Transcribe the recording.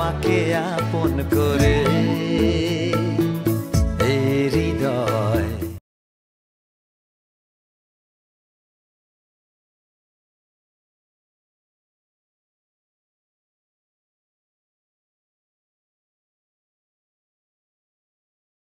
আমাকে আপন করে